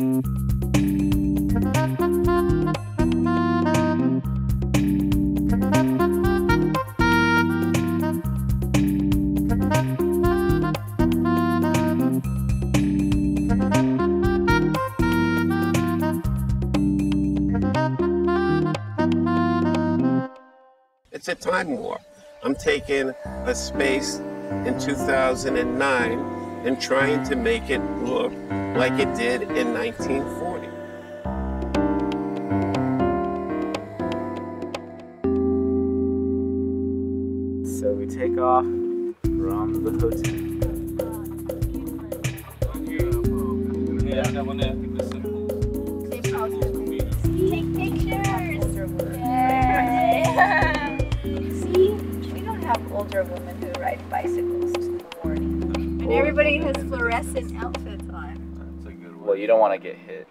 It's a time war. I'm taking a space in 2009 and trying to make it look like it did in 1940. So we take off from the hotel. Take pictures. Yay. See, we don't have older women who ride bicycles to the morning. And everybody has fluorescent outfits on. Well, you don't want to get hit.